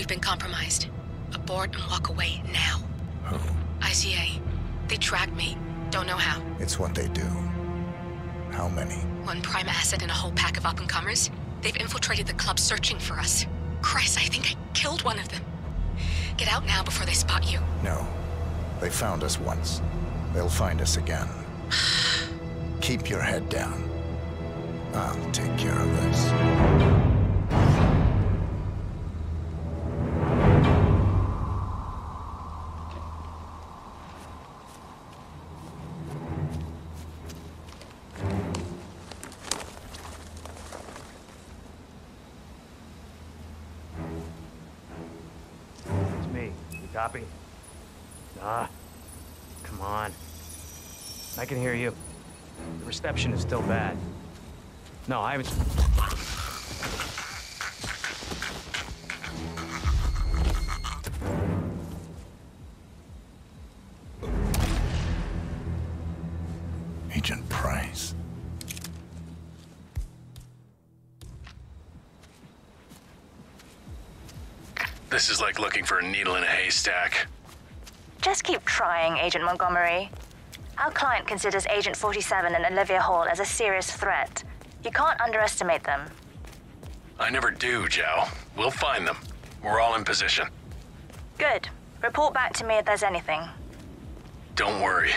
We've been compromised. Abort and walk away now. Who? ICA. They tracked me. Don't know how. It's what they do. How many? One prime asset and a whole pack of up-and-comers. They've infiltrated the club searching for us. Christ, I think I killed one of them. Get out now before they spot you. No. They found us once. They'll find us again. Keep your head down. I'll take care of this. Ah. Come on. I can hear you. The reception is still bad. No, I haven't... This is like looking for a needle in a haystack. Just keep trying, Agent Montgomery. Our client considers Agent 47 and Olivia Hall as a serious threat. You can't underestimate them. I never do, Joe. We'll find them. We're all in position. Good. Report back to me if there's anything. Don't worry.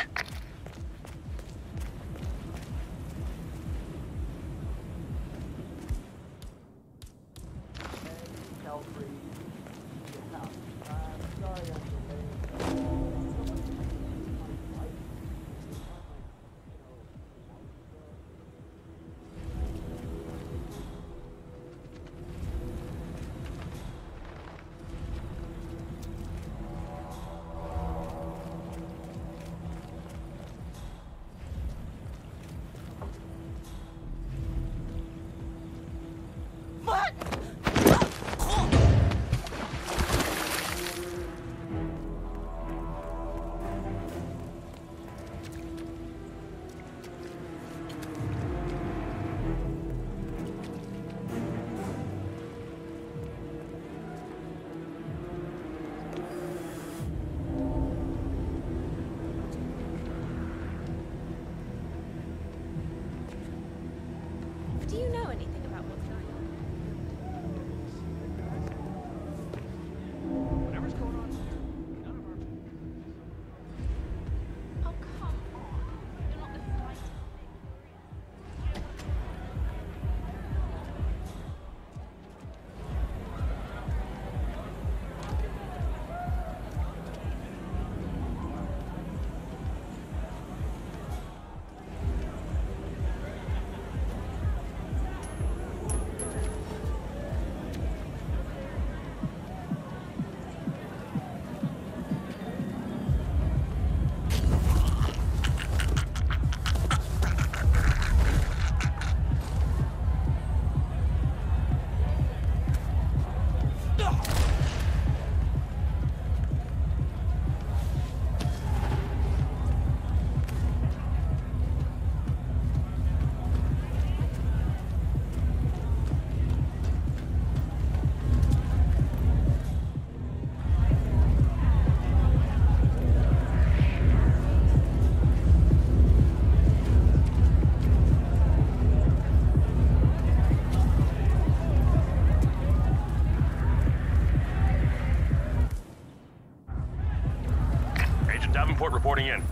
Reporting in.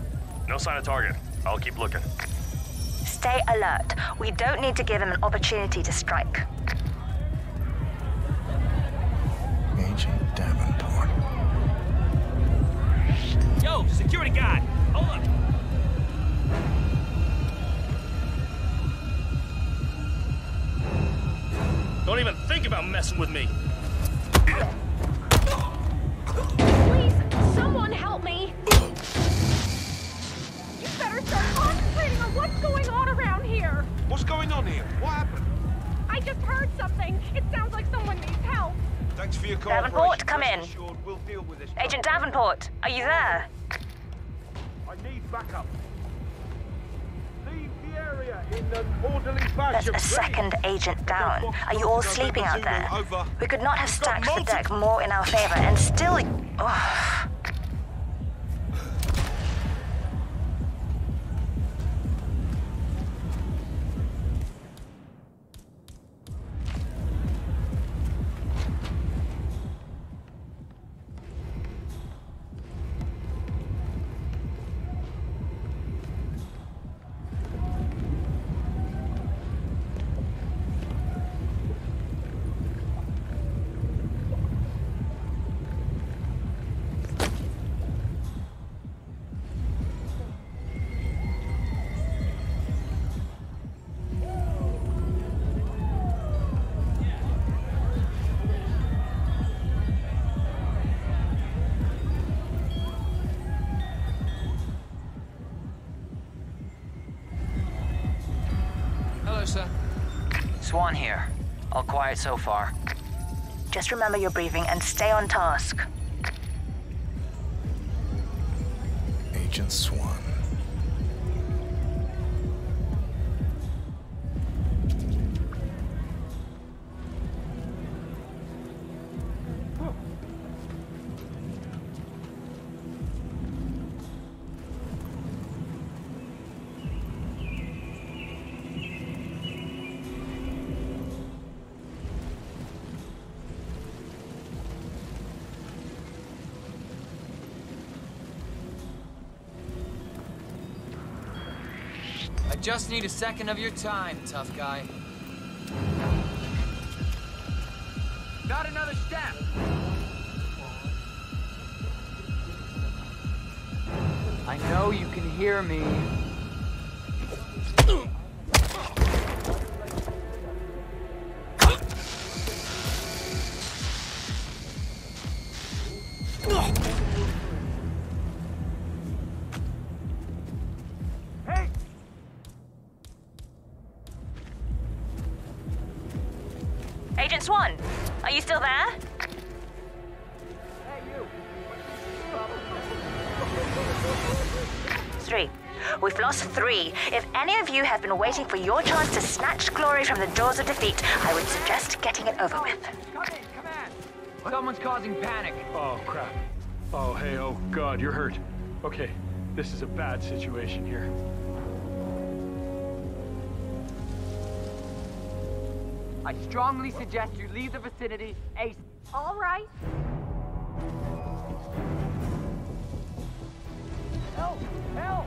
No sign of target. I'll keep looking. Stay alert. We don't need to give him an opportunity to strike. Agent Davenport. Yo, security guard! Hold up! Don't even think about messing with me. Please, someone help me! You better start concentrating on what's going on around here! What's going on here? What happened? I just heard something. It sounds like someone needs help. Thanks for your call. Davenport, come in. We'll deal with this. Agent Davenport, are you there? I need backup. Leave the area in an orderly fashion. There's fashion. a second agent down. Are you all sleeping out there? Over. We could not have We've stacked the deck more in our favor and still. Oh. Hello, sir. Swan here. All quiet so far. Just remember your briefing and stay on task. Agent Swan. Just need a second of your time, tough guy. Not another step! I know you can hear me. Still there? Three. We've lost three. If any of you have been waiting for your chance to snatch glory from the jaws of defeat, I would suggest getting it over with. Come in, come in! Someone's causing panic. Oh, crap. Oh, hey, oh, God, you're hurt. Okay, this is a bad situation here. I strongly suggest you leave the vicinity ASAP. All right. Help! Help!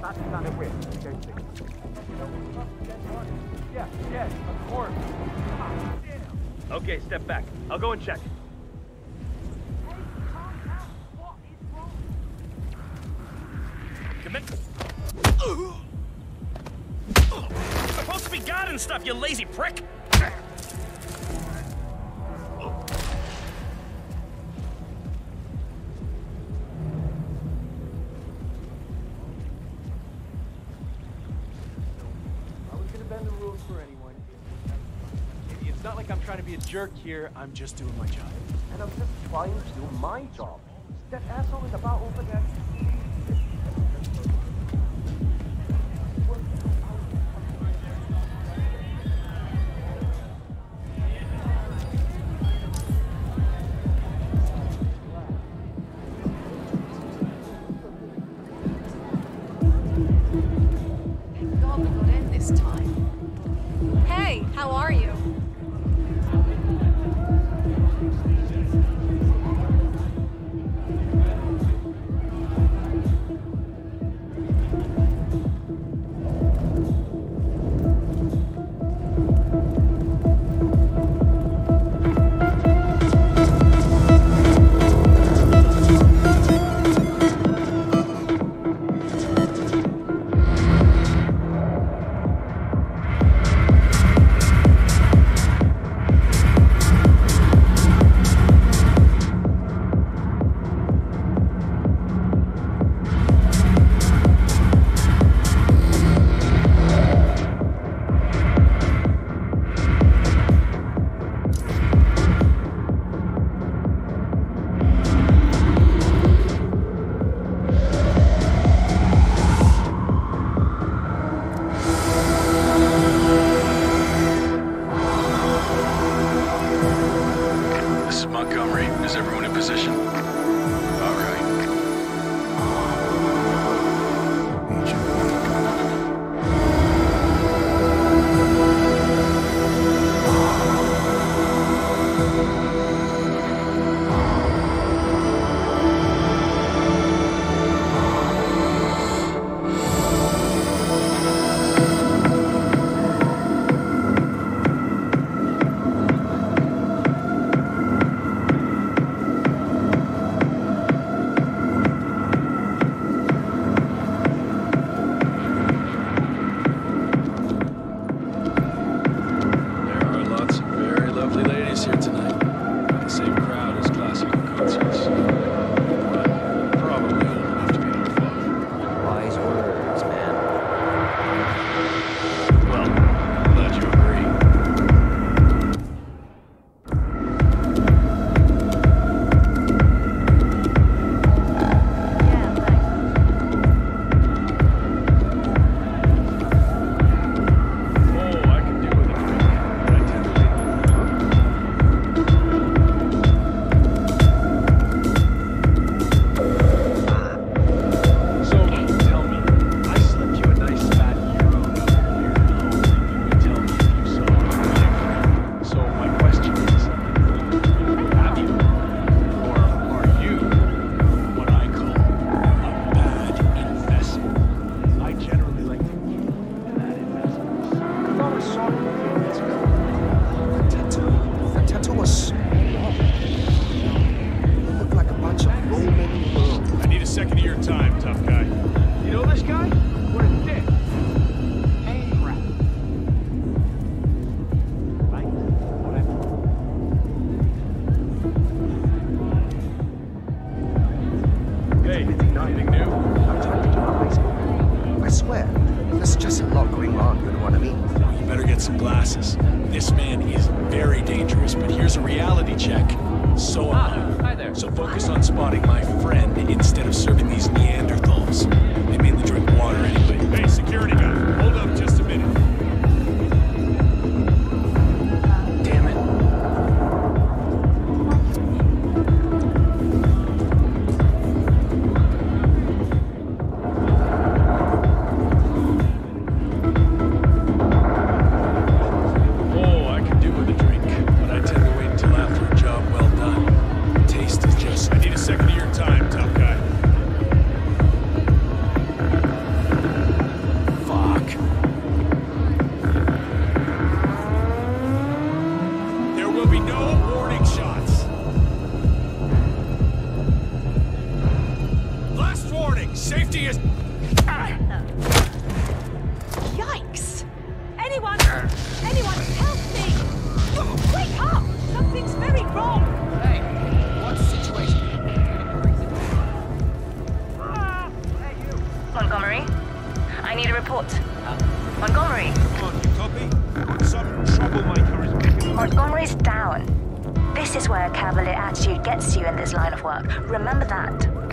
That's not a win. You guys think? Yes, yes, of course. Okay, step back. I'll go and check. Come in. Supposed to be guarding stuff, you lazy prick! I was gonna bend the rules for anyone. It's not like I'm trying to be a jerk here. I'm just doing my job. And I'm just trying to do my job. That asshole is about over there. That's where a cavalier attitude gets you in this line of work. Remember that.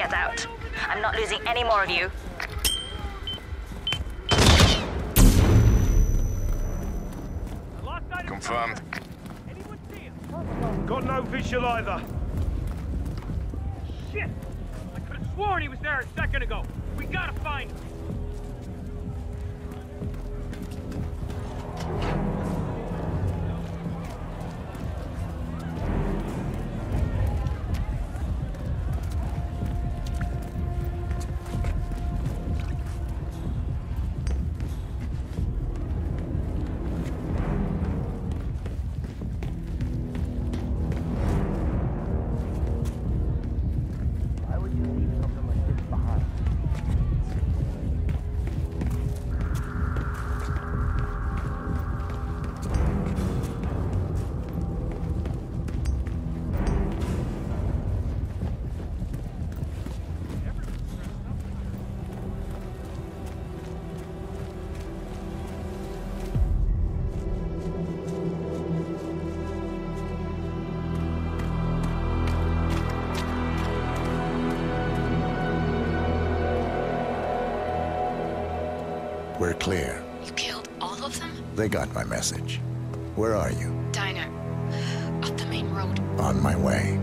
Get out. I'm not losing any more of you. Confirmed. Got no visual either. Shit! I could have sworn he was there a second ago. We gotta find him. Clear. You killed all of them? They got my message. Where are you? Diner. Up the main road. On my way.